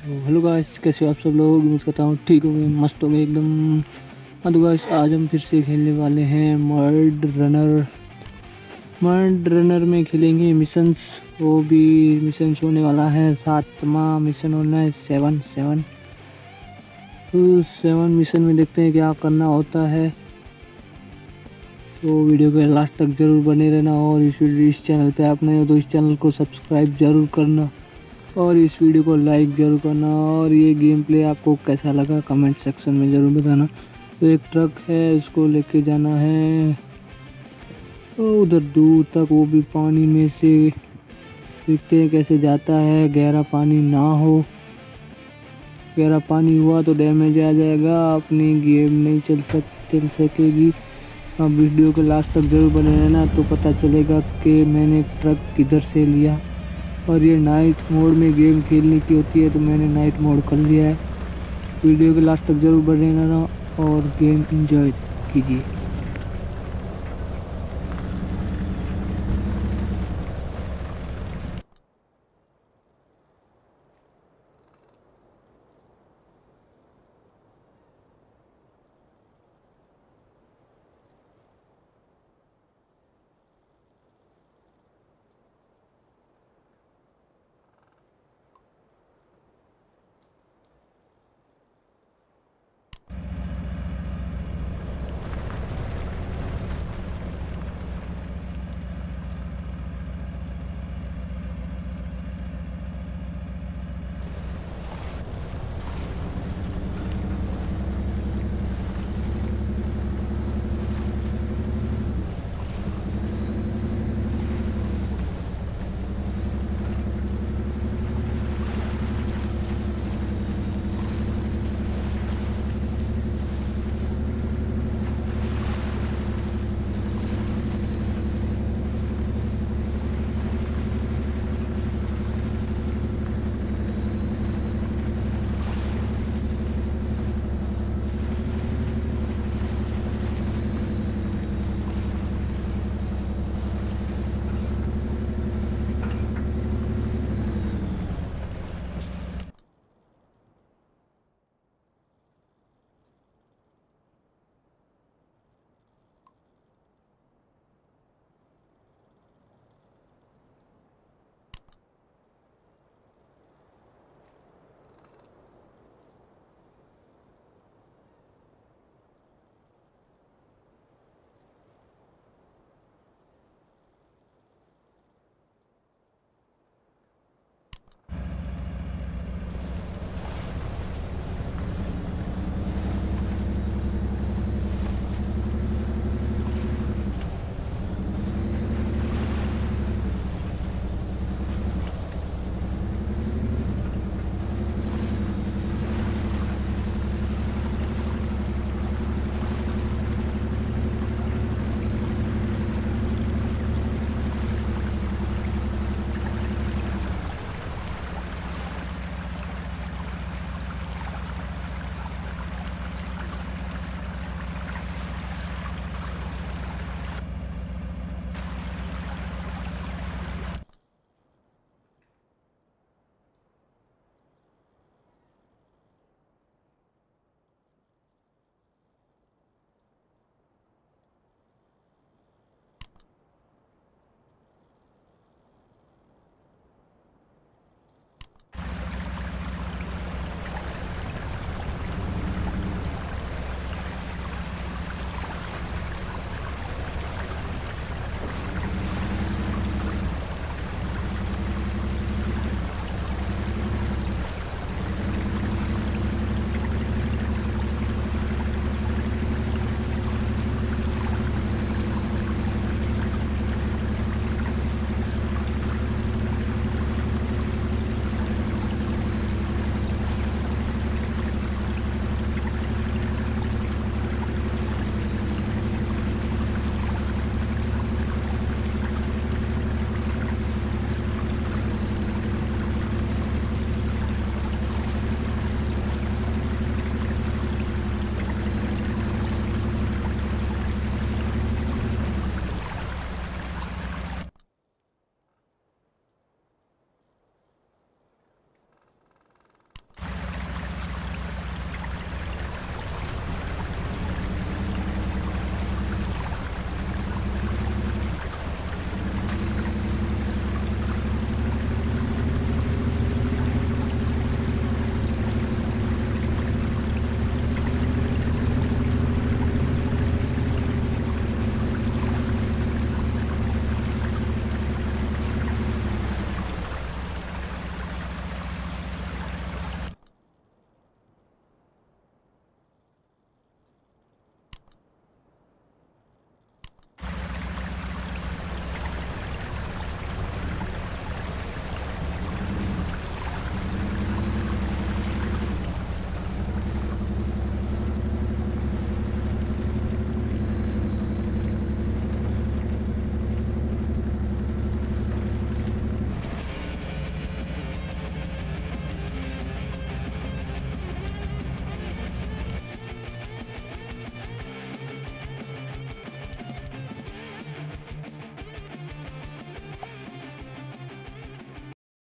Hello guys, कैसे हो आप सब लोग? उम्मीद करता हूँ ठीक हो गए मस्त हो गए एकदम। हाँ तो गाइस, आज हम फिर से खेलने वाले हैं मर्ड रनर मर्ड रनर में खेलेंगे मिशंस वो भी मिशंस होने वाला है। सातवां मिशन होना है सेवन सेवन तो सेवन मिशन में देखते हैं क्या करना होता है। तो वीडियो के लास्ट तक ज़रूर बने रहना और इस इस चैनल पे आप नए हो तो इस चैनल को सब्सक्राइब ज़रूर करना। और इस वीडियो को लाइक ज़रूर करना और ये गेम प्ले आपको कैसा लगा कमेंट सेक्शन में ज़रूर बताना। तो एक ट्रक है उसको लेके जाना है। तो उधर दूर तक वो भी पानी में से देखते हैं कैसे जाता है। गहरा पानी ना हो। गहरा पानी हुआ तो डैमेज आ जाएगा। अपनी गेम नहीं चल सक, चल सकेगी। अब वीडियो के लास्ट तक ज़रूर बने रहना तो पता चलेगा कि मैंने ट्रक किधर से लिया। और ये नाइट मोड में गेम खेलने की होती है तो मैंने नाइट मोड कर लिया है। वीडियो के लास्ट तक ज़रूर बने रहना और गेम इंजॉय कीजिए।